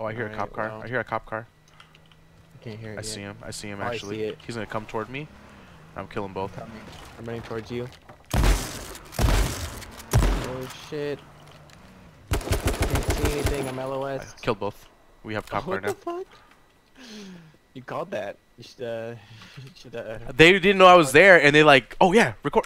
Oh, I hear a cop cop car. well. I hear a cop car. I can't hear it I yet. see him. I see him Oh, actually. see. He's gonna come toward me. I'm killing both. I'm running towards you. Oh shit. Can't see anything. I'm LOS. killed both. We have cop Oh, car what now. the fuck? You called that. You should, uh, you should, uh, They didn't know I was there, and they like, oh yeah, record.